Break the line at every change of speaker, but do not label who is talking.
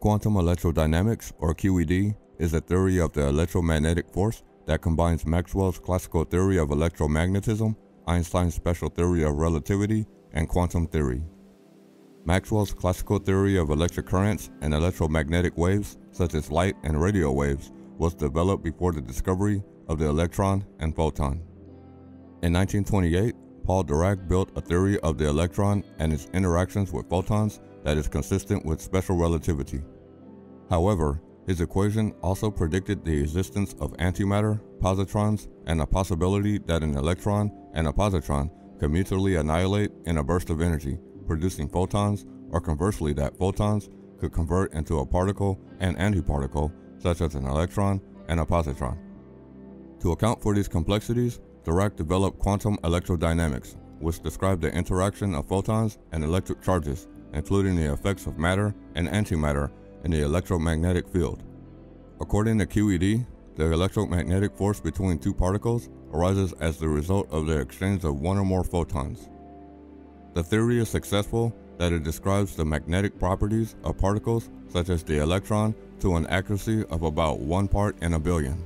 Quantum electrodynamics, or QED, is a theory of the electromagnetic force that combines Maxwell's classical theory of electromagnetism, Einstein's special theory of relativity, and quantum theory. Maxwell's classical theory of electric currents and electromagnetic waves, such as light and radio waves, was developed before the discovery of the electron and photon. In 1928, Paul Dirac built a theory of the electron and its interactions with photons that is consistent with special relativity. However, his equation also predicted the existence of antimatter, positrons, and a possibility that an electron and a positron could mutually annihilate in a burst of energy, producing photons, or conversely that photons could convert into a particle and antiparticle, such as an electron and a positron. To account for these complexities, Dirac developed quantum electrodynamics, which described the interaction of photons and electric charges, including the effects of matter and antimatter in the electromagnetic field. According to QED, the electromagnetic force between two particles arises as the result of the exchange of one or more photons. The theory is successful that it describes the magnetic properties of particles such as the electron to an accuracy of about one part in a billion.